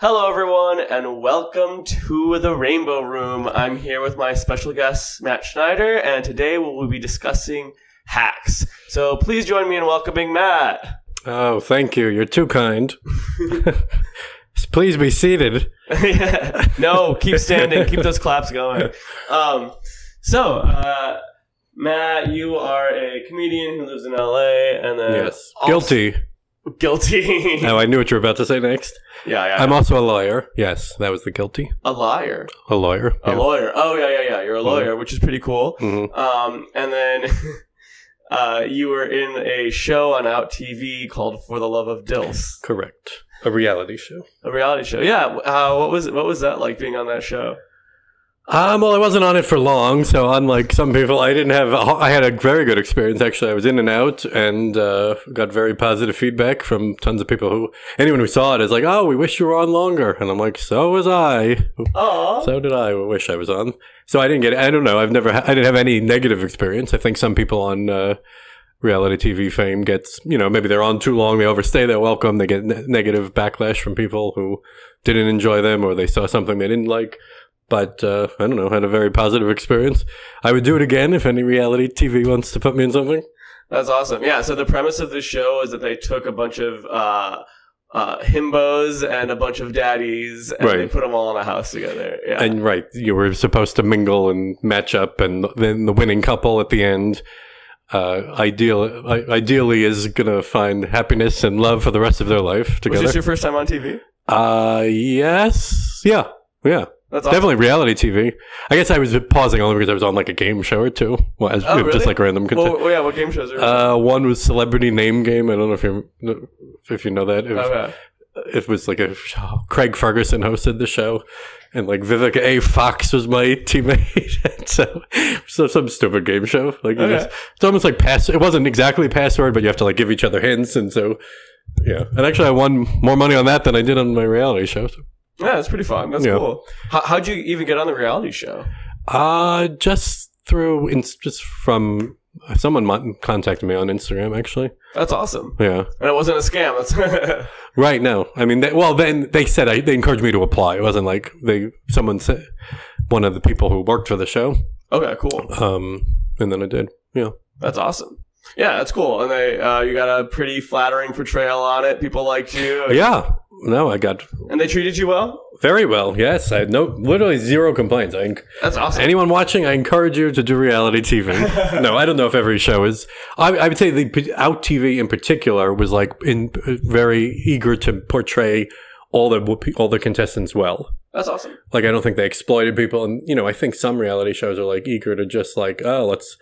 Hello, everyone, and welcome to the Rainbow Room. I'm here with my special guest, Matt Schneider, and today we will be discussing hacks. So please join me in welcoming Matt. Oh, thank you. You're too kind. Please be seated. Yeah. no, keep standing. keep those claps going. Um, so, uh, Matt, you are a comedian who lives in LA, and then Yes. also- Guilty. Guilty. Oh, I knew what you were about to say next. yeah, yeah. I'm also a lawyer. Yes, that was the guilty. a liar. A lawyer. A yeah. lawyer. Oh yeah, yeah, yeah. You're a lawyer, which is pretty cool. Mhm. Um, and then uh, you were in a show on OUTtv called For the Love of DILFs, Correct. A reality show. a reality show. Yeah. Uh, what was what was that like being on that show? Um, well, I wasn't on it for long, so unlike some people, I didn't have. I had a very good experience actually. I was in and out, and uh, got very positive feedback from tons of people who anyone who saw it is like, "Oh, we wish you were on longer," and I'm like, "So was I." Oh, So did I. I wish I was on. So I didn't get. I don't know. I've never. Ha- I didn't have any negative experience. I think some people on uh, reality TV fame gets. You know, maybe they're on too long. They overstay their welcome. They get ne- negative backlash from people who didn't enjoy them or they saw something they didn't like. But uh, I don't know. Had a very positive experience. I would do it again if any reality TV wants to put me in something. that's awesome. Yeah. So the premise of the show is that they took a bunch of uh, uh, himbos and a bunch of daddies, and Right. they put them all in a house together. Yeah. And right, you were supposed to mingle and match up, and then the winning couple at the end, uh, ideal, i- ideally, is gonna find happiness and love for the rest of their life was together. this your first time on TV? uh, yes, yeah, yeah, That's awesome. definitely reality TV. I guess I was pausing only because I was on like a game show or two, well, as, Oh, just like random. content. Well, well, yeah. What game shows are? uh, one was Celebrity Name Game. I don't know if you if you know that. It was, okay. it was like a Craig Ferguson hosted the show, and like Vivica A. Fox was my teammate. and so, so some stupid game show. Like Okay. just, it's almost like pass. It wasn't exactly password, but you have to like give each other hints, and so yeah. And actually, I won more money on that than I did on my reality show. So, Yeah, that's pretty fun. That's Yeah. cool. How, how'd you even get on the reality show? uh just through in, just from someone mon- contacted me on Instagram. Actually, That's awesome. yeah. And it wasn't a scam. That's Right. No, I mean, they, well, then they said I, they encouraged me to apply. It wasn't like they someone said one of the people who worked for the show. okay. Cool. Um, and then I did. Yeah. That's awesome. Yeah, that's cool. And they, uh, you got a pretty flattering portrayal on it. People liked you. Yeah. No, I got And they treated you well. very well. Yes, I had no literally zero complaints. I That's awesome. anyone watching, I encourage you to do reality TV. no, I don't know if every show is. I, I would say the OUTtv in particular was like in uh, very eager to portray all the all the contestants well. that's awesome. Like I don't think they exploited people, and you know I think some reality shows are like eager to just like oh let's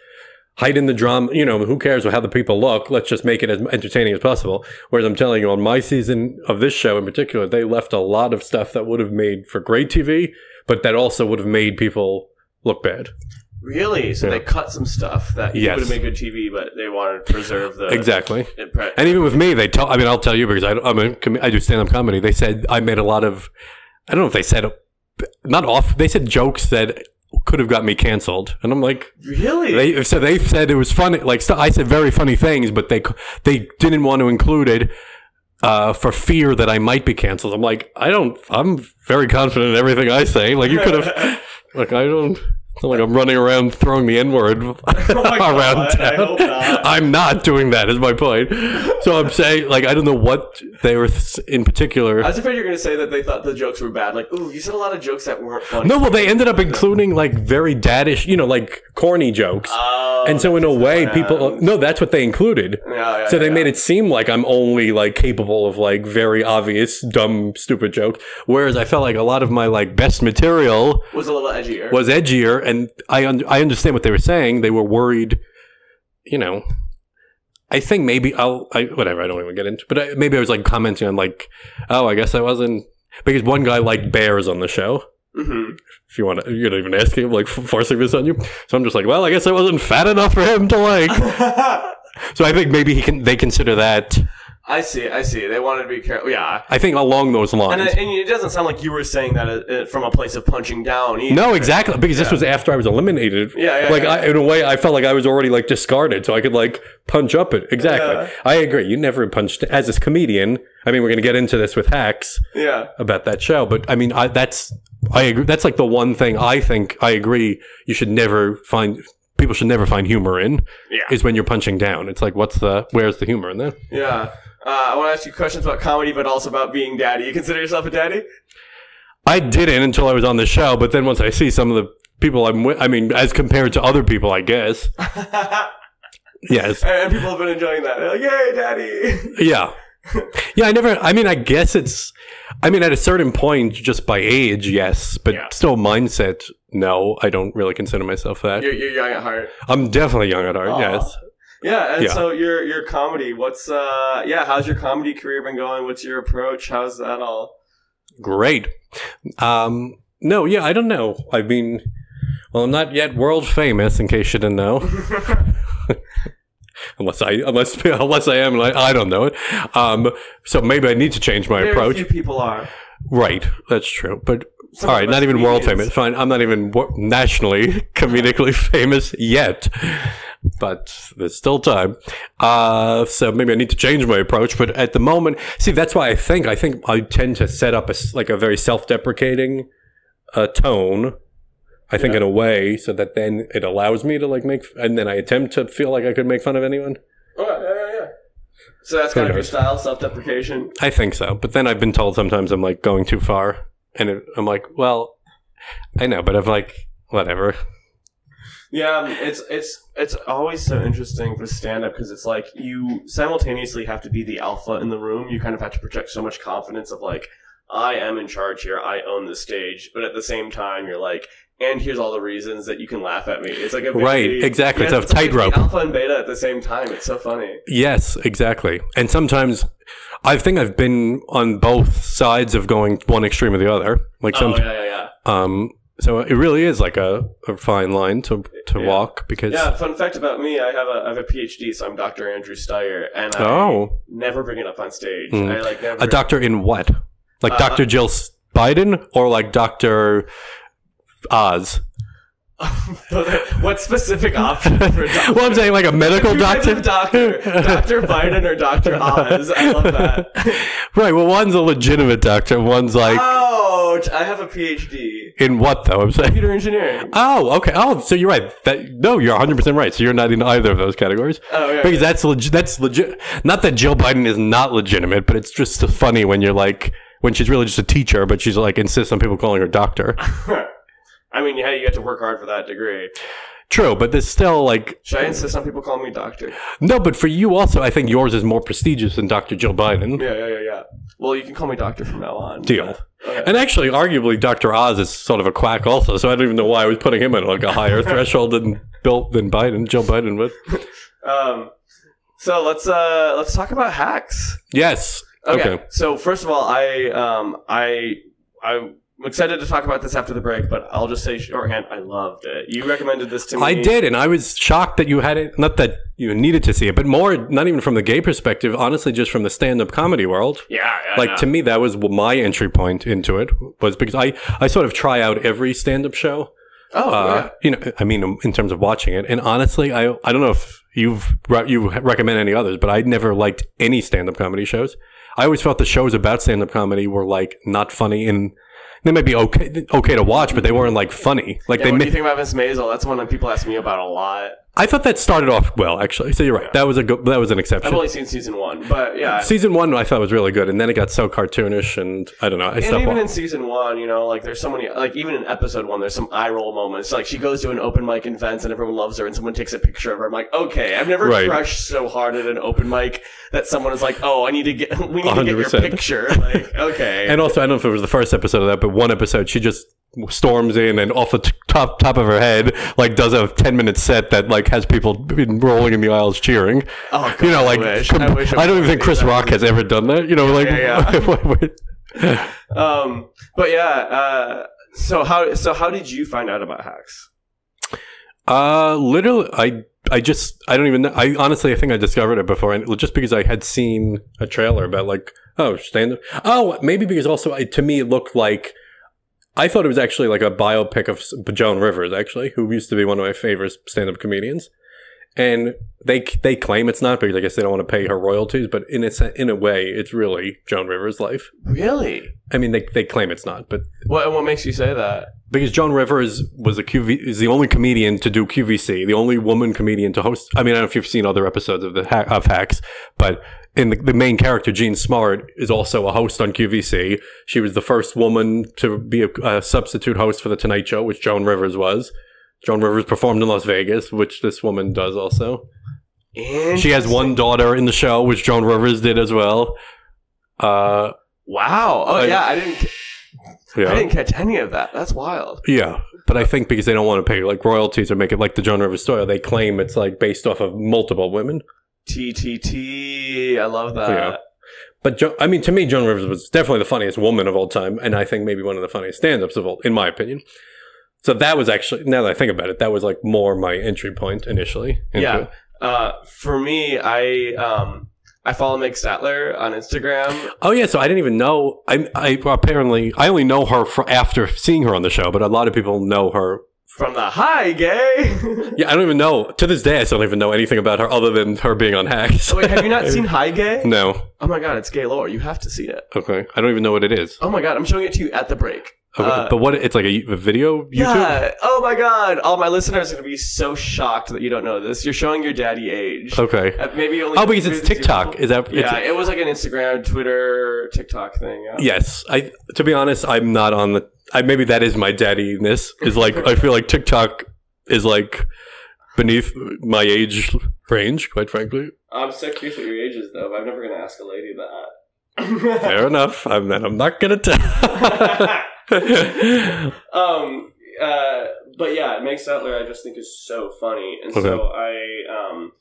heighten the drama. You know who cares how the people look? Let's just make it as entertaining as possible. Whereas I'm telling you, on my season of this show in particular, they left a lot of stuff that would have made for great TV, but that also would have made people look bad. Really? So Yeah. they cut some stuff that Yes. would have made good TV, but they wanted to preserve the Exactly. impre- And even with me, they tell. I mean, I'll tell you because I, I'm a, I do stand up comedy. They said I made a lot of. I don't know if they said not off. They said jokes that could have got me canceled, and I'm like, really? They so they said it was funny. Like so I said very funny things, but they they didn't want to include it uh, for fear that I might be canceled. I'm like, I don't. I'm very confident in everything I say. Like you could have. like I don't. Like I'm running around throwing the N word Oh around town. not. I'm not doing that. Is my point. So I'm saying, like, I don't know what they were th- in particular. I was afraid you were going to say that they thought the jokes were bad. Like, ooh, you said a lot of jokes that weren't funny. no, well, they ended up including like very daddish, you know, like corny jokes. Oh, and so in a way, people no, that's what they included. Yeah, yeah, So they yeah. made it seem like I'm only like capable of like very obvious, dumb, stupid jokes. Whereas I felt like a lot of my like best material was a little edgier. was edgier, and I un- I understand what they were saying. They were worried, you know. I think maybe I'll I, whatever. I don't even get into, but I, maybe I was like commenting on like, oh, I guess I wasn't because one guy liked bears on the show. hmm If you want to, you're not even asking him, like forcing this on you. So I'm just like, well, I guess I wasn't fat enough for him to like. So I think maybe he can. They consider that I see. I see. They wanted to be careful. Yeah. I think along those lines. And it, and it doesn't sound like you were saying that uh, uh, from a place of punching down. Either. no, exactly, because this was after I was eliminated. Yeah, yeah, like yeah. I, in a way, I felt like I was already like discarded, so I could like punch up it. Exactly, Yeah. I agree. You never punched as a comedian. I mean, we're gonna get into this with hacks Yeah. about that show, but I mean, I, that's I agree. That's like the one thing I think I agree. You should never find people should never find humor in Yeah. is when you're punching down. It's like, what's the where's the humor in that? Yeah. Uh, I want to ask you questions about comedy, but also about being daddy. You consider yourself a daddy? I didn't until I was on the show, but then once I see some of the people I'm with, I mean, as compared to other people, I guess. yes. And, people have been enjoying that. They're like, "Yay, daddy!" Yeah. Yeah, I never, I mean, I guess it's, I mean, at a certain point, just by age, yes, but Yeah. still mindset, no, I don't really consider myself that. you're, you're young at heart. I'm definitely young at heart, yes. Yeah, and Yeah. so your your comedy. What's uh yeah? How's your comedy career been going? What's your approach? How's that all? Great. Um, no, yeah, I don't know. I mean, well, I'm not yet world famous, in case you didn't know. unless I, unless, unless I am, and I, I don't know it. Um, so maybe I need to change my Very approach. few people are. Right, that's true. But Some all right, not even world famous. Fine, I'm not even nationally, comedically famous yet. But there's still time. Uh, so maybe I need to change my approach. But at the moment, see, that's why I think I think I tend to set up a like a very self-deprecating uh, tone. I think Yeah. in a way, so that then it allows me to like make, and then I attempt to feel like I could make fun of anyone. Oh, yeah, yeah, yeah. So that's kind of your style, self-deprecation. I think so. But then I've been told sometimes I'm like going too far, and it, I'm like, well, I know, but I'm like, whatever. Yeah, um, it's it's it's always so interesting for stand up because it's like you simultaneously have to be the alpha in the room. You kind of have to project so much confidence of like I am in charge here. I own the stage, but at the same time you're like and here's all the reasons that you can laugh at me. It's like a very, Right, exactly. It's a like tightrope. Alpha and beta at the same time. It's so funny. Yes, exactly. And sometimes I think I've been on both sides of going one extreme or the other. Like some, oh yeah, yeah, yeah. um, so it really is like a, a fine line to to Yeah. walk because Yeah, fun fact about me, I have a I have a PhD, so I'm Dr. Andrew Steyer, and I Oh. never bring it up on stage. Mm. I like never a doctor in what? Like Uh, Dr. Jill Biden or like Dr. Oz? what specific option for doctor? Well, I'm saying like a medical doctor. doctor, Dr. Biden or Dr. Oz. I love that. Right. Well, one's a legitimate doctor. One's like Ouch! I have a PhD, in what though? I'm saying. computer engineering. Oh, okay. Oh, so you're right. That no, you're 100 percent right. So you're not in either of those categories. Oh yeah. Because that's legit. That's legit. Not that Jill Biden is not legitimate, but it's just funny when you're like when she's really just a teacher, but she's like insists on people calling her doctor. I mean, yeah, you have to work hard for that degree. True, but there's still like Should I insist on people calling me doctor? no. But for you also, I think yours is more prestigious than Dr. Jill Biden. Yeah, yeah, yeah, yeah. Well, you can call me doctor from now on. Deal. Okay. And actually, arguably, Dr. Oz is sort of a quack also. So I don't even know why I was putting him at like a higher threshold than Bill than Biden, Joe Biden would. Um, so let's uh let's talk about hacks. Yes. Okay. Okay. So first of all, I um I I I'm excited to talk about this after the break, but I'll just say shorthand, I loved it. You recommended this to me. I did, and I was shocked that you had it. Not that you needed to see it, but more, not even from the gay perspective, honestly, just from the stand up comedy world. Yeah. yeah Like yeah. to me, that was my entry point into it was because I, I sort of try out every stand up show. Oh, Uh, you know, I mean, in terms of watching it, and honestly, I I don't know if you've you recommend any others, but I never liked any stand up comedy shows. I always felt the shows about stand up comedy were like not funny and they might be okay okay to watch, but they weren't like funny. Like yeah. they What ma- do you think about Miss Maisel? That's one that people ask me about a lot. I thought that started off well, actually. So you're right. That was a good, that was an exception. I've only seen season one, but yeah. Season one, I thought was really good, and then it got so cartoonish, and I don't know. I And even in season one, you know, like there's so many, like even in episode one, there's some eye roll moments. Like she goes to an open mic and vents, and everyone loves her, and someone takes a picture of her. I'm like, okay, I've never Right. crushed so hard at an open mic that someone is like, oh, I need to get, we need to get your picture. Like, okay, and also, I don't know if it was the first episode of that, but one episode, she just storms in and off the t- top top of her head, like does a ten minute set that like has people been rolling in the aisles cheering. oh, God, You know, like I, wish. I, wish I don't even think Chris. Rock has ever done that. You know, like yeah, Um, but yeah, uh, so how so how did you find out about hacks? Uh, literally, I I just I don't even know. I honestly I think I discovered it before, and just because I had seen a trailer about like oh stand up. Oh, maybe because also I, to me it looked like. I thought it was actually like a biopic of Joan Rivers, actually, who used to be one of my favorite stand-up comedians. And they they claim it's not because I guess they don't want to pay her royalties, but in a in a way, it's really Joan Rivers' life. Really? I mean, they they claim it's not, but What what makes you say that? because Joan Rivers was a QV is the only comedian to do QVC, the only woman comedian to host. I mean, I don't know if you've seen other episodes of the ha- of Hacks, but in the, the main character, Jean Smart, is also a host on QVC. She was the first woman to be a, a substitute host for the Tonight Show, which Joan Rivers was. Joan Rivers performed in Las Vegas, which this woman does also. She has one daughter in the show, which Joan Rivers did as well. Uh, Wow. Oh I- yeah, I didn't. yeah. I didn't catch any of that. That's wild. Yeah, but I think because they don't want to pay like royalties or make it like the Joan Rivers story, they claim it's like based off of multiple women. TTT. I love that. Yeah. But jo- I mean, to me, Joan Rivers was definitely the funniest woman of all time, and I think maybe one of the funniest stand-ups of all, in my opinion. So that was actually, now that I think about it, that was like more my entry point initially. Yeah. Uh, for me, I um, I follow Meg Stalter on Instagram. Oh yeah, so I didn't even know. I, I apparently I only know her after seeing her on the show, but a lot of people know her. From the high Gay. Yeah, I don't even know. To this day, I still don't even know anything about her other than her being on Hacks. oh, wait, have you not seen High Gay? No. Oh my god, it's gay lore. You have to see it. Okay. I don't even know what it is. Oh my god, I'm showing it to you at the break. Okay, Uh, but what? It's like a, a video YouTube. Yeah. Oh my god. All my listeners are gonna be so shocked that you don't know this. You're showing your daddy age. Okay. Uh, maybe only. Oh, because it's TikTok. Is that? Yeah, it was like an Instagram, Twitter, TikTok thing. Yeah. yes. I. To be honest, I'm not on the. I maybe that is my daddiness. Is like I feel like TikTok is like beneath my age range. Quite frankly. I'm so curious what your age is, though. But I'm never gonna ask a lady that. Fair enough. I'm. Then I'm not gonna tell. um. Uh. But yeah, Meg Stalter, I just think is so funny, and so I um.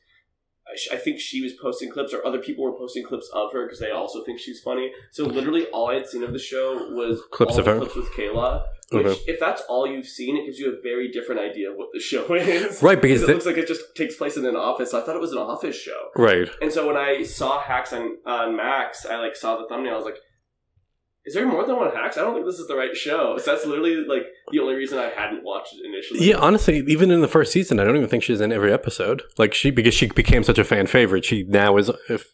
I think she was posting clips, or other people were posting clips of her because they also think she's funny. So literally, all I had seen of the show was Clips of her? clips with Kayla. Which, Okay. if that's all you've seen, it gives you a very different idea of what the show is. Right, because it looks like it just takes place in an office. So I thought it was an office show. right. And so when I saw Hacks on, on Max, I like saw the thumbnail. I was like, "Is there more than one Hacks? I don't think this is the right show." So that's literally like the only reason I hadn't watched it initially. Yeah, honestly, even in the first season, I don't even think she's in every episode. Like she, because she became such a fan favorite, she now is. If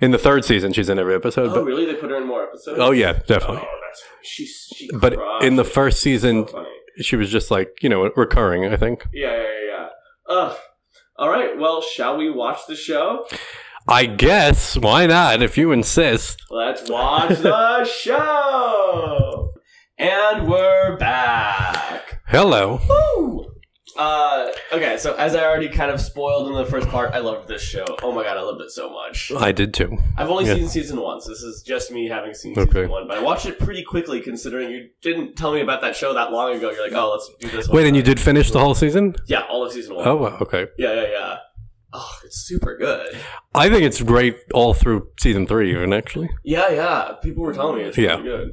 in the third season, she's in every episode. Oh, but really? They put her in more episodes? oh yeah, Oh, definitely. that's she's she. But in the first season, funny. she was just like you know recurring. I think. Yeah, yeah, yeah. yeah. Ugh. All right. Well, shall we watch the show? I guess why not? If you insist. Let's watch the show. And we're back. Hello. Woo! Uh, okay, so as I already kind of spoiled in the first part, I loved this show. Oh my god, I loved it so much. I did too. I've only Yeah. seen season one, so this is just me having seen Okay. season one. But I watched it pretty quickly, considering you didn't tell me about that show that long ago. You're like, oh, let's do this. Wait, and you did finish the whole season? Yeah, all of season one. Oh, wow, okay. Yeah, yeah, yeah. Oh, it's super good. I think it's great all through season three, even actually. Yeah, yeah. People were telling me it's Yeah. really good.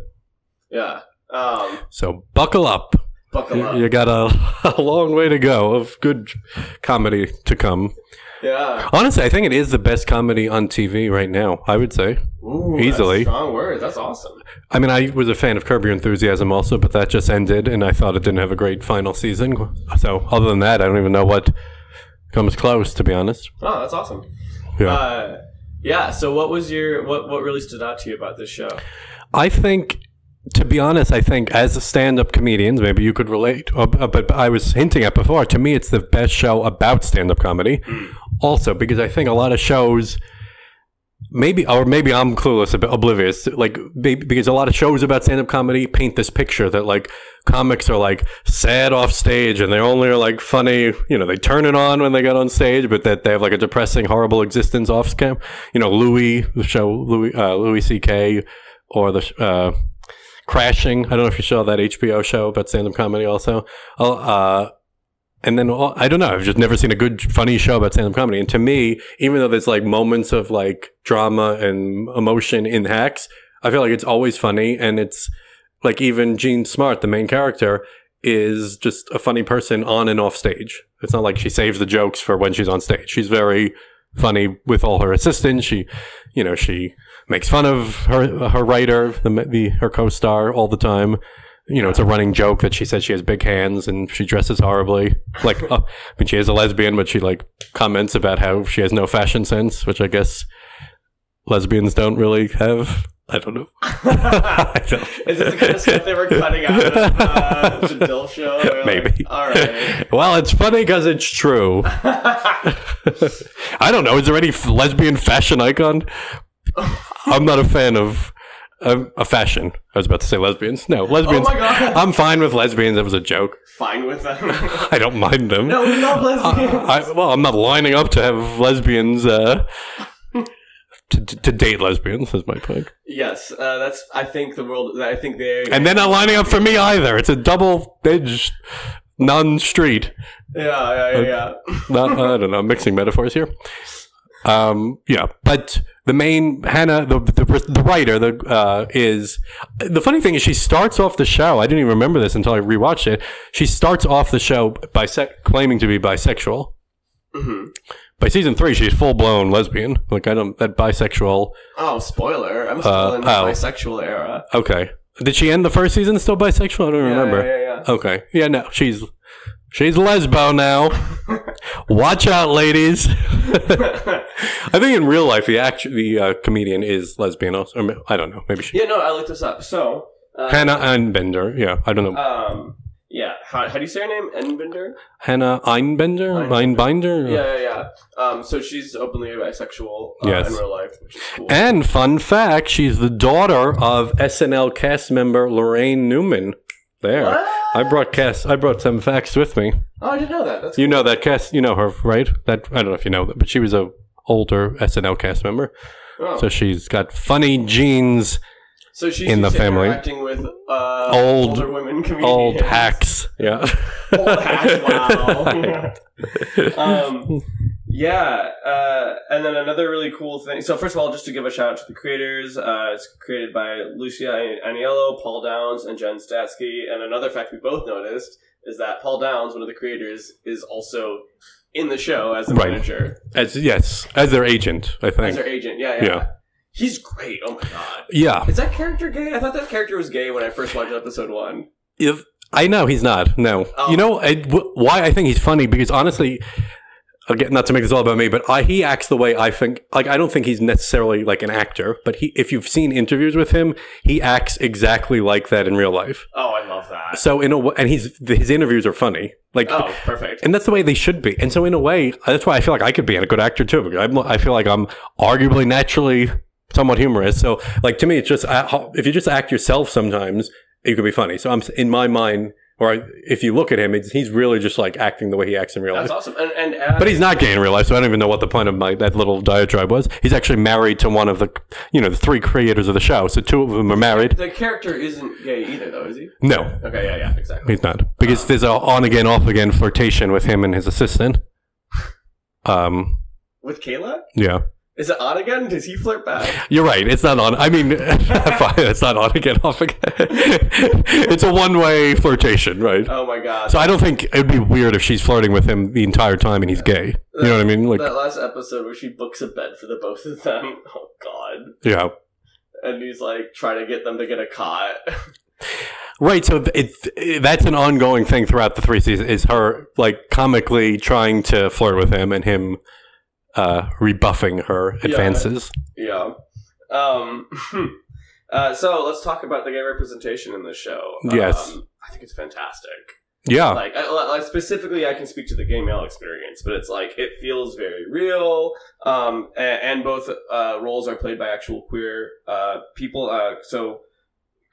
Yeah. Um, So buckle up. buckle up. You, you got a, a long way to go of good comedy to come. Yeah. Honestly, I think it is the best comedy on TV right now. I would say. Ooh, Easily. Strong words. That's awesome. I mean, I was a fan of Curb Your Enthusiasm also, but that just ended, and I thought it didn't have a great final season. So, other than that, I don't even know what comes close, to be honest. Oh, that's awesome. Yeah. Uh, yeah. So, what was your what? What really stood out to you about this show? I think, to be honest, I think as a stand-up comedian, maybe you could relate. uh, But I was hinting at before. To me, it's the best show about stand-up comedy. Also, because I think a lot of shows, maybe or maybe I'm clueless, oblivious. Like because a lot of shows about stand-up comedy paint this picture that like comics are like sad off stage and they only are like funny. You know, they turn it on when they get on stage, but that they have like a depressing, horrible existence off cam. You know, Louis, the show Louis uh, Louis C.K. or the uh, Crashing. I don't know if you saw that HBO show about stand-up comedy also. Oh, Uh, and then all- I don't know. I've just never seen a good, funny show about stand-up comedy. And to me, even though there's like moments of like drama and emotion in hacks, I feel like it's always funny. And it's like even Jean Smart, the main character, is just a funny person on and off stage. It's not like she saves the jokes for when she's on stage. She's very funny with all her assistants. She, you know, she makes fun of her her writer, the, the her co-star all the time. You know, it's a running joke that she says she has big hands and she dresses horribly. Like, uh, I mean, she is a lesbian, but she like comments about how she has no fashion sense, which I guess lesbians don't really have. I don't know. I don't- Is this the kind of stuff they were cutting out of uh, the DILF show? Were like, Maybe. All right. Well, it's funny because it's true. I don't know. Is there any f- lesbian fashion icon? I'm not a fan of um, a fashion. I was about to say lesbians. No, lesbians. Oh my God. I'm fine with lesbians. It was a joke. Fine with them. I don't mind them. no, we love lesbians. I, well, I'm not lining up to have lesbians. Uh, to, to date lesbians is my point, yes, uh, that's. I think the world. I think they. and they're not lining up for me either. It's a double-edged, non-street. yeah, yeah, yeah, yeah. not, I don't know, mixing metaphors here. Um, yeah, but the main Hannah, the the, the writer, the uh, is the funny thing is she starts off the show. I didn't even remember this until I rewatched it. She starts off the show bise- claiming to be bisexual. hmm By season three, she's full blown lesbian. Like I don't that bisexual. Oh, spoiler! I'm still in the oh. bisexual era. Okay, did she end the first season still bisexual? I don't Yeah, remember. Yeah, yeah, Okay, yeah, no, she's she's lesbo now. Watch out, ladies. I think in real life, the act- the uh, comedian is lesbian. Also, or I don't know. Maybe she. yeah, no, I looked this up. So, uh, Hannah Einbender. Yeah, I don't know. um, yeah, how, how do you say her name? Enbender? Hannah Einbender. Einbender. Einbinder. Yeah, yeah, yeah. Um, so she's openly bisexual uh, Yes. in real life, which is cool. And fun fact, she's the daughter of SNL cast member Laraine Newman. There, What? I brought cast. I brought some facts with me. oh, I didn't know that. That's You know that cast. You know her, right? That I don't know if you know that, but she was a older SNL cast member. oh. So she's got funny genes, So she's in the family. interacting with uh, Old- older women comedians. old hacks. Yeah. Old hacks, wow. um, yeah, uh, and then another really cool thing. So first of all, just to give a shout out to the creators, uh, it's created by Lucia Aniello, Paul Downs, and Jen Statsky. And another fact we both noticed is that Paul Downs, one of the creators, is also in the show as the Right. manager, As yes, as their agent, I think. as their agent. Yeah, yeah. Yeah. He's great. Oh my god. Yeah. Is that character gay? I thought that character was gay when I first watched episode one. If I know he's not. No. Oh. You know I, w- why I think he's funny because honestly, again, not to make this all about me, but I, he acts the way I think. Like I don't think he's necessarily like an actor, but he, if you've seen interviews with him, he acts exactly like that in real life. Oh, I love that. So in a w- and he's his interviews are funny. Like Oh, perfect. And that's the way they should be. And so, in a way, that's why I feel like I could be a good actor too. Because I'm, I feel like I'm arguably naturally somewhat humorous. So, like to me, it's just uh, if you just act yourself, sometimes you could be funny. So, I'm in my mind, or if you look at him, he's really just like acting the way he acts in real life. That's awesome. And, and uh, But he's not gay in real life, so I don't even know what the point of my that little diatribe was. He's actually married to one of the, you know, the three creators of the show. So two of them are married. the character isn't gay either, though, is he? No, Okay, yeah, yeah, exactly. He's not because there's a on again, off again flirtation with him and his assistant. Um, With Kayla? yeah, Is it on again? Does he flirt back? you're right. It's not on. I mean, it's not on again, off again. it's a one way flirtation, right? Oh my god. So I don't think it'd be weird if she's flirting with him the entire time and he's gay. You know what I mean? Like, that last episode where she books a bed for the both of them. Oh god. yeah, And he's like trying to get them to get a cot. right. So it, it that's an ongoing thing throughout the three seasons. Is her like comically trying to flirt with him and him uh, rebuffing her advances. yeah. Um uh, so let's talk about the gay representation in this show. Yes. Um, I think it's fantastic. Yeah. like, I, like specifically i can speak to the gay male experience but it's like it feels very real um and, and both uh roles are played by actual queer uh people uh so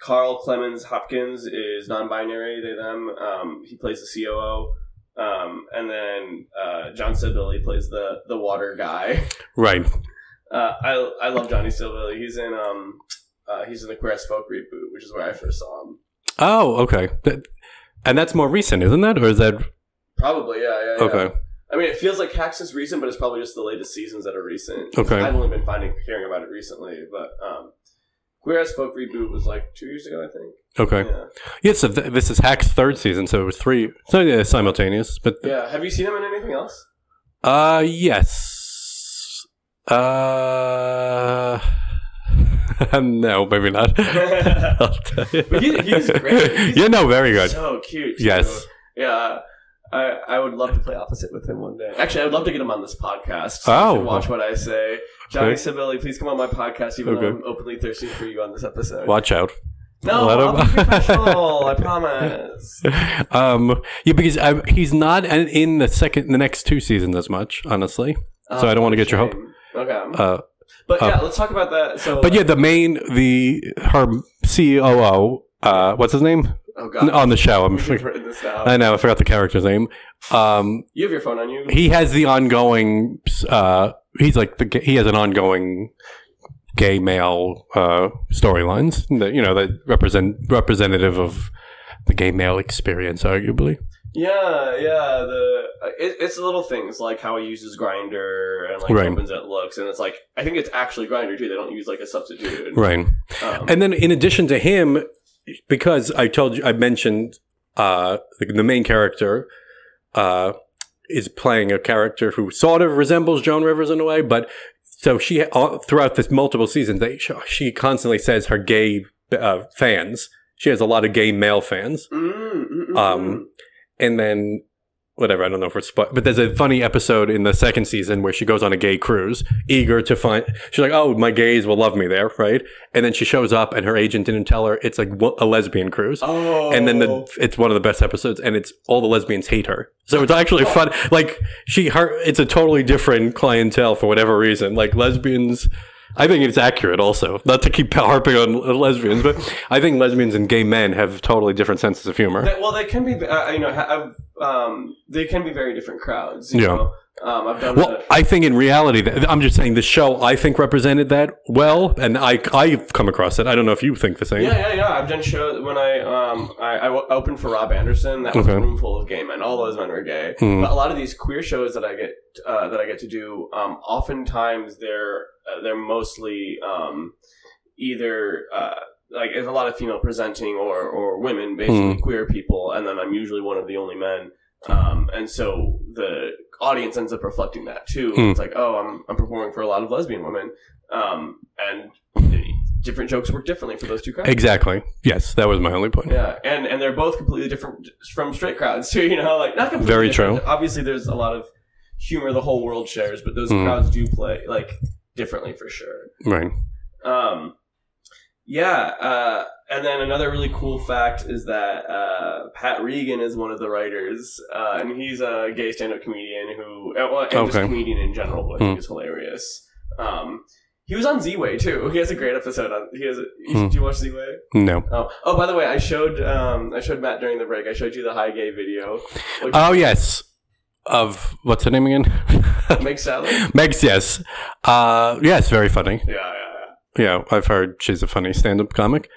carl clemons hopkins is non-binary they them um he plays the coo um and then uh john Sibilly plays the the water guy Right. uh i i love johnny Sibilly. he's in um uh he's in the queer as folk reboot which is where i first saw him Oh, okay. That, and that's more recent, isn't that? Or is that probably yeah yeah, yeah. okay? I mean, it feels like Hacks is recent, but it's probably just the latest seasons that are recent. Okay. I've only been finding hearing about it recently, but um, Queer as Folk reboot was like two years ago, I think. Okay. Yeah. Yeah, so th- this is Hack's third season, so it was three. So yeah, simultaneous. But Yeah. Have you seen him in anything else? uh, yes. Uh, no, maybe not. I'll tell you. But he- he's great. He's yeah, no, very good. So cute. too. Yes. Yeah. I, I would love to play opposite with him one day. Actually, I would love to get him on this podcast. So Oh. watch what I say. Johnny Okay. Please come on my podcast, even though Okay. I'm openly thirsty for you on this episode. Watch out. No, Let I'll him- be professional. I promise. Um, yeah, because I, he's not in- the second, the next two seasons as much, honestly. So I don't wanna get your hope. Okay. Uh, but uh, yeah, let's talk about that. So, but yeah, the main, the her COO, uh, what's his name oh god, on the show? I'm. We've this down. I know I forgot the character's name. Um, you have your phone on you. he has the ongoing. Uh, he's like the he has an ongoing gay male uh, storylines that you know that represent representative of the gay male experience, arguably. Yeah, yeah. The it, it's little things like how he uses Grindr and like Right. opens it looks, and it's like I think it's actually Grindr too. They don't use like a substitute. Right. Um, And then in addition to him, because I told you, I mentioned uh, the, the main character uh, is playing a character who sort of resembles Joan Rivers in a way, but so she all, throughout this multiple seasons, they, she constantly says her gay uh, fans. She has a lot of gay male fans, mm, mm, mm, Um, and then. Whatever, I don't know if we're spo- but there's a funny episode in the second season where she goes on a gay cruise, eager to find. She's like, "Oh, my gays will love me there, right?" And then she shows up, and her agent didn't tell her it's like a lesbian cruise. oh, And then the, it's one of the best episodes, and it's all the lesbians hate her. So it's actually fun. Like she, her, it's a totally different clientele for whatever reason. Like lesbians, I think it's accurate. Also, not to keep harping on lesbians, but I think lesbians and gay men have totally different senses of humor. They- well, they can be. Uh, you know, have, um, they can be very different crowds. You Yeah. Know? Um, I've done. Well. I think in reality, I'm just saying the show I think represented that well, and I I've come across it. I don't know if you think the same. Yeah, yeah, yeah. I've done shows when I um I, opened for Rob Anderson. That was Okay. a room full of gay men. All those men were gay. Hmm. But a lot of these queer shows that I get uh, that I get to do, um, oftentimes they're uh, they're mostly um either uh like it's a lot of female presenting or or women, basically Hmm. queer people, and then I'm usually one of the only men. Um, and so the audience ends up reflecting that too. Hmm. It's like, oh, I'm I'm performing for a lot of lesbian women, um, and different jokes work differently for those two crowds. Exactly. Yes, that was my only point. Yeah, and and they're both completely different from straight crowds too. You know, like not completely. Very different. true. Obviously, there's a lot of humor the whole world shares, but those Mm. crowds do play like differently for sure. Right. Um, yeah, uh, and then another really cool fact is that uh, Pat Regan is one of the writers, uh, and he's a gay stand-up comedian who, uh, well, and just comedian in general, who I think is hilarious. Um, he was on Z-Way too. He has a great episode on. He has. A, Hmm. Do you watch Z-Way? No. Oh, oh! By the way, I showed um, I showed Matt during the break. I showed you the high gay video. Oh yes. Of what's her name again? makes salad. Megs. Yes. Uh, yes. Very funny. Yeah, yeah, I've heard she's a funny stand-up comic.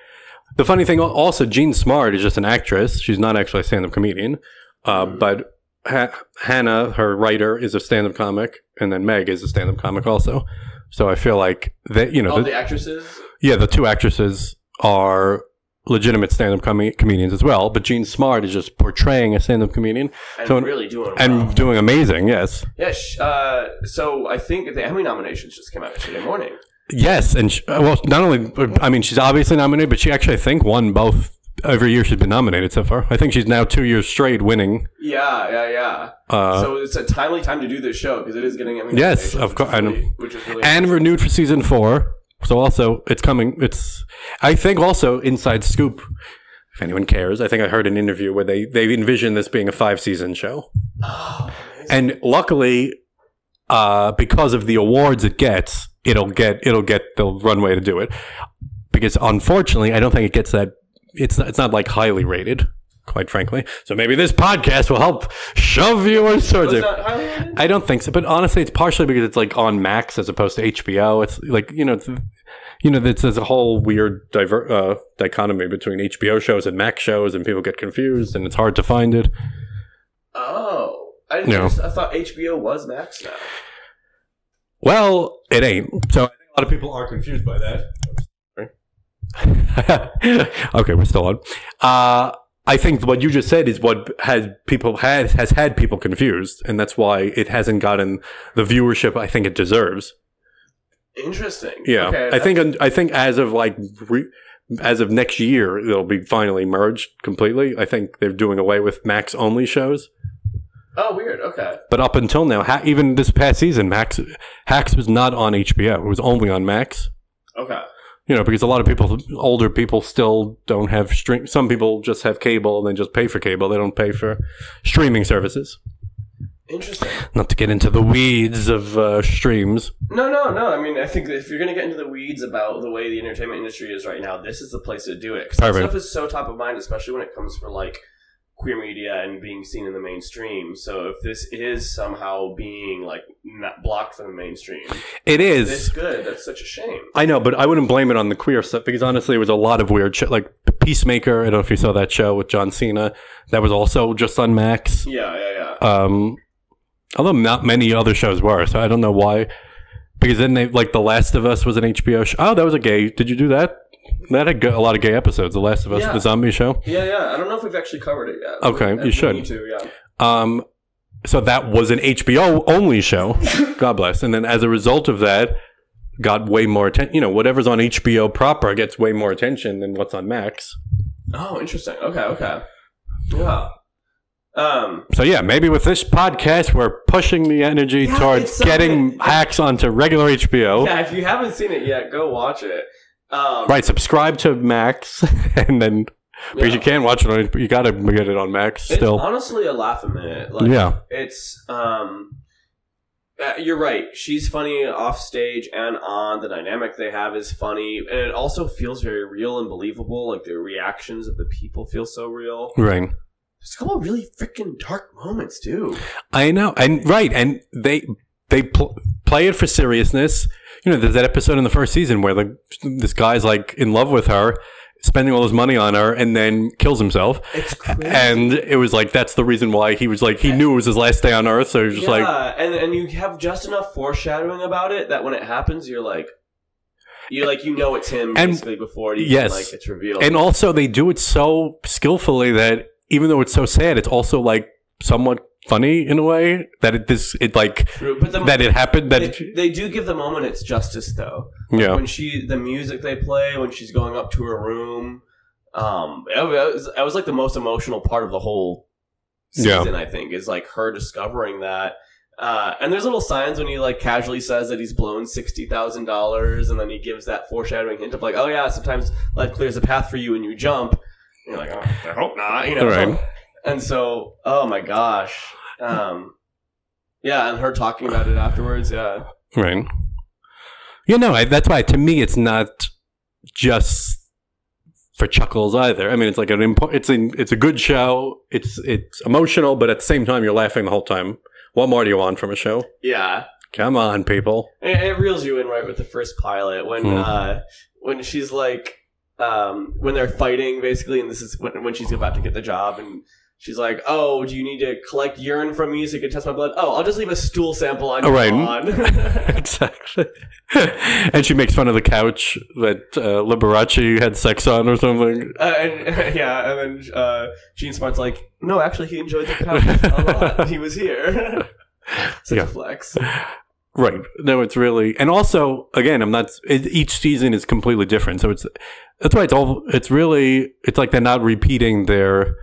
The funny thing, also, Jean Smart is just an actress. She's not actually a stand-up comedian. Uh. But ha- Hannah, her writer, is a stand-up comic, and then Meg is a stand-up comic also. So I feel like that, you know, All the- the actresses. yeah, the two actresses are legitimate stand-up com- comedians as well. But Jean Smart is just portraying a stand-up comedian And So- really doing well. and doing amazing. Yes, Yeah, sh- uh, so I think the Emmy nominations just came out yesterday morning. Yes, and sh uh, well, not only I mean she's obviously nominated, but she actually I think won both every year she's been nominated so far. I think she's now two years straight winning. Yeah, yeah, yeah. Uh, so it's a timely time to do this show because it is getting Emmy Yes, of course, really- Which is really and renewed for season four. So also it's coming. It's I think also Inside Scoop. If anyone cares, I think I heard an interview where they they envision this being a five season show. Oh, And luckily, uh, because of the awards it gets, it'll get it'll get the runway to do it. Because unfortunately, I don't think it gets that. It's not, it's not like highly rated, quite frankly. So maybe this podcast will help shove viewers towards it. that highly rated? I don't think so, but honestly, it's partially because it's like on Max as opposed to HBO. It's like you know, it's, you know, it's, there's a whole weird diver, uh, dichotomy between HBO shows and Max shows, and people get confused, and it's hard to find it. Oh, I, No. just, I thought HBO was Max now. Well, it ain't. So I think a lot of people are confused by that. okay, we're still on. Uh, I think what you just said is what has people had has had people confused, and that's why it hasn't gotten the viewership I think it deserves. Interesting. Yeah, Okay, I think I think as of like re, as of next year, it'll be finally merged completely. I think they're doing away with Max only shows, Oh, weird. Okay. but up until now, ha- even this past season, Max Hacks was not on HBO; it was only on Max. Okay. You know, because a lot of people, older people, still don't have stream. Some people just have cable and then just pay for cable. They don't pay for streaming services. Interesting. Not to get into the weeds of uh, streams. No, no, no. I mean, I think if you're going to get into the weeds about the way the entertainment industry is right now, this is the place to do it. Because stuff is so top of mind, especially when it comes for like queer media and being seen in the mainstream. So if this is somehow being like not blocked from the mainstream, it is. it's good. That's such a shame. I know, but I wouldn't blame it on the queer stuff because honestly, it was a lot of weird shit. Like Peacemaker. I don't know if you saw that show with John Cena. That was also just on Max. Yeah, yeah, yeah. Um, although not many other shows were, so I don't know why. Because then they like The Last of Us was an HBO show. Oh, that was a gay. Did you do that? That had a lot of gay episodes. The Last of Us, Yeah. the zombie show. Yeah, yeah. I don't know if we've actually covered it yet. Okay, We- you should. Need to, yeah. Um, so that was an HBO only show. God bless. And then as a result of that, got way more attention. You know, whatever's on HBO proper gets way more attention than what's on Max. Oh, interesting. Okay, okay. Yeah. Um, So yeah, maybe with this podcast, we're pushing the energy Yeah, towards getting hacks onto regular HBO. yeah, if you haven't seen it yet, go watch it. Um, Right, subscribe to Max, and then because yeah. you can't watch it on, you gotta get it on Max It's still. honestly a laugh a minute. Like, yeah, It's um uh, you're right. She's funny off stage and on. The dynamic they have is funny, and it also feels very real and believable. Like the reactions of the people feel so real. right. There's a couple of really freaking dark moments too. I know, and right, and they they pl- play it for seriousness. You know, there's that episode in the first season where like this guy's like in love with her, spending all his money on her, and then kills himself. It's crazy. And it was like that's the reason why he was like he knew it was his last day on Earth, so he was just yeah, like and and you have just enough foreshadowing about it that when it happens, you're like, you like you know it's him And- basically before it even yes. like it's revealed. and also they do it so skillfully that even though it's so sad, it's also like somewhat funny in a way that it this it like the, that it happened that they, they do give the moment its justice though. yeah when she the music they play when she's going up to her room um it was, it was like the most emotional part of the whole Yeah. season i think is like her discovering that uh, and there's little signs when he like casually says that he's blown sixty thousand dollars, and then he gives that foreshadowing hint of like, "Oh yeah, sometimes life clears a path for you and you jump." And you're like, oh, "I hope not," you know. Right. And so, oh my gosh, um, yeah, and her talking about it afterwards, yeah. Right. You know, I, that's why to me it's not just for chuckles either. I mean, it's like an impo- it's a it's a good show. It's it's emotional, but at the same time you're laughing the whole time. What more do you want from a show? Yeah, Come on, people. It, it reels you in right with the first pilot when Hmm. uh, when she's like um, when they're fighting basically, and this is when, when she's about to get the job, and she's like, "Oh, do you need to collect urine from me so you can test my blood? Oh, I'll just leave a stool sample on Oh, your right. lawn." exactly. and she makes fun of the couch that uh, Liberace had sex on or something. Uh, and yeah, and then uh, Jean Smart's like, "No, actually, he enjoyed the couch a lot. He was here." Such Yeah. a flex. Right. No, it's really, and also, again, I'm not. It, each season is completely different, so it's that's why it's all. It's really, it's like they're not repeating their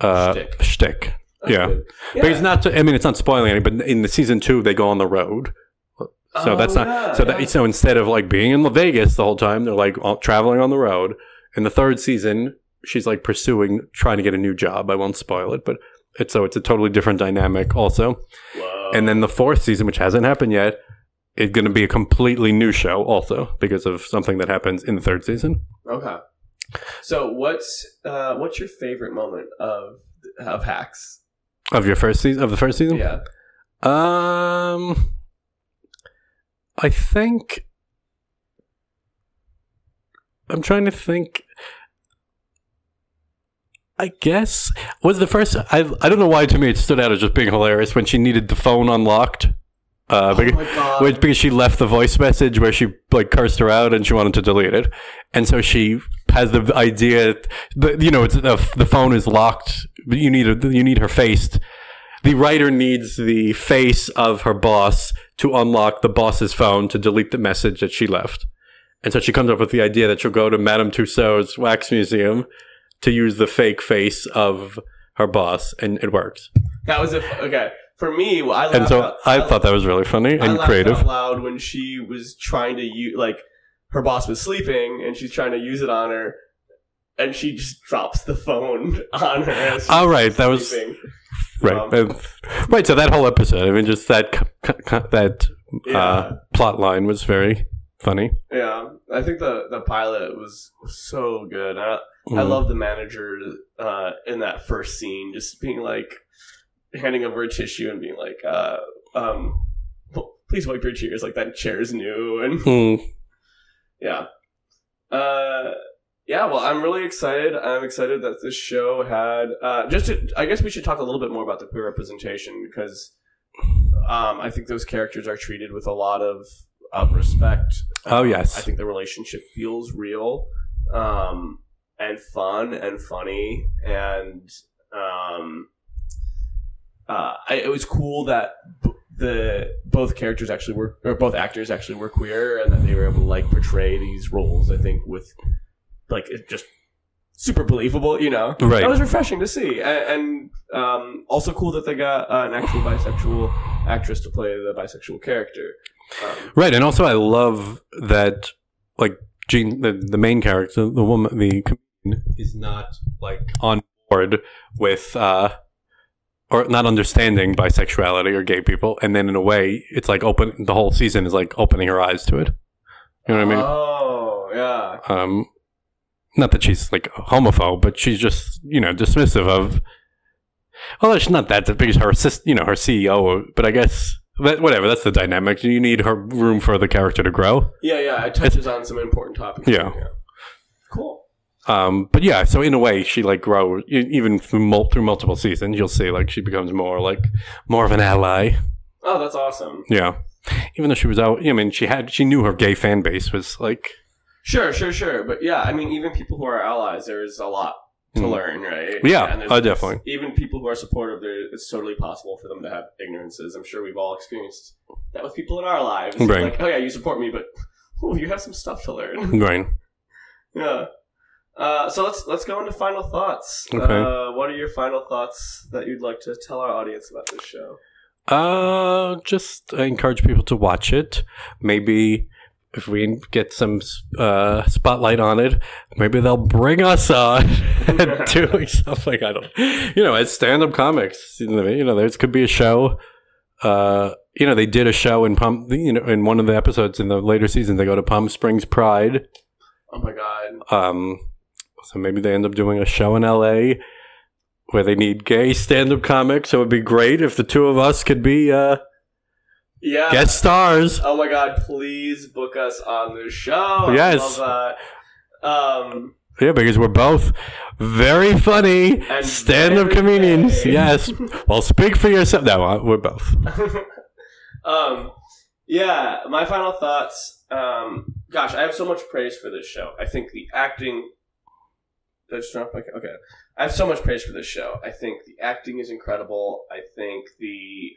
uh, Shtick. shtick. That's Yeah. But it's not. To, I mean, it's not spoiling anything. But in the season two, they go on the road, so Oh, that's not. yeah, so yeah. that so instead of like being in La Vegas the whole time, they're like all, traveling on the road. In the third season, she's like pursuing, trying to get a new job. I won't spoil it, but it's so it's a totally different dynamic also. Whoa. And then the fourth season, which hasn't happened yet, is going to be a completely new show also because of something that happens in the third season. Okay. So what's uh, what's your favorite moment of of hacks? Of your first season of the first season? Yeah. Um I think I'm trying to think I guess was the first I I don't know why to me it stood out as just being hilarious when she needed the phone unlocked. Uh, Oh because, my god. because she left the voice message where she like cursed her out and she wanted to delete it, and so she has the idea, that, you know, it's uh, the, the phone is locked. but You need a, you need her face. The writer needs the face of her boss to unlock the boss's phone to delete the message that she left, and so she comes up with the idea that she'll go to Madame Tussauds wax museum to use the fake face of her boss, and it works. that was a okay for me. I And so out, I thought that was really funny and laughed creative. out loud when she was trying to use like her boss was sleeping and she's trying to use it on her, and she just drops the phone on her. All right, that was sleeping. right. Um, Uh, right. So that whole episode, I mean, just that that Yeah. uh, plot line was very funny. Yeah, I think the the pilot was, so good. I, I Mm. love the manager uh, in that first scene, just being like handing over a tissue and being like, uh, um, "Please wipe your tears." Like that chair's new, and Mm. Yeah, uh, yeah. Well, I'm really excited. I'm excited that this show had uh, just. To, I guess we should talk a little bit more about the queer representation because um, I think those characters are treated with a lot of of respect. Oh, Um, yes. I think the relationship feels real, um, and fun and funny, and um, uh, I, it was cool that the both characters actually were, or both actors actually were queer, and that they were able to like portray these roles. I think with like it just super believable, you know. Right. That was refreshing to see, and, and um, also cool that they got uh, an actual bisexual actress to play the bisexual character. Um, Right, and also I love that like Jean, the, the main character, the woman, the is not like on board with uh or not understanding bisexuality or gay people, and then in a way, it's like open. The whole season is like opening her eyes to it. You know what I mean? Oh yeah. um not that she's like homophobe but she's just you know dismissive of although she's not that because her assist you know her ceo but i guess that whatever that's the dynamic you need her room for the character to grow Yeah, yeah. It touches on some important topics. Yeah. Cool. Um but yeah so in a way she like grows even through, mul- through multiple seasons you'll see like she becomes more like more of an ally Oh, that's awesome. yeah even though she was out i mean she had she knew her gay fan base was like Sure, sure, sure. But yeah, I mean, even people who are allies, there's a lot to Mm. learn, right? Yeah, And there's- uh, definitely. Even people who are supportive, there, it's totally possible for them to have ignorances. I'm sure we've all experienced that with people in our lives. Right. Like, oh yeah, you support me, but oh, you have some stuff to learn. right yeah. Uh, so let's let's go into final thoughts. Okay. Uh, what are your final thoughts that you'd like to tell our audience about this show? Uh, just encourage people to watch it. Maybe if we get some uh, spotlight on it, maybe they'll bring us on doing something. I don't, you know, as stand-up comics. You know, you know, there could be a show. Uh, you know, they did a show in Palm. You know, in one of the episodes in the later season, they go to Palm Springs Pride. Oh my god. Um, so maybe they end up doing a show in L.A. where they need gay stand-up comics. So it would be great if the two of us could be uh, Yeah. guest stars. Oh my god, please book us on the show. Yes. I love that. Um, Yeah, because we're both very funny stand-up comedians. gay. Yes. Well, speak for yourself. No, uh, we're both. um, yeah, my final thoughts. Um, gosh, I have so much praise for this show. I think the acting. I just off my Okay. I have so much praise for this show. I think the acting is incredible. I think the